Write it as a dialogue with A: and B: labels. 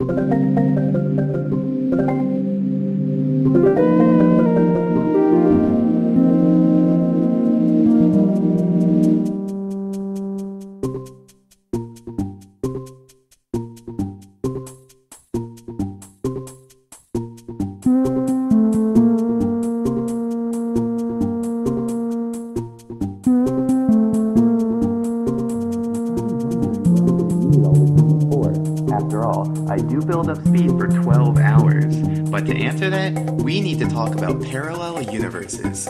A: After all, I do build up speed for 12 hours. But to answer that, we need to talk about parallel universes.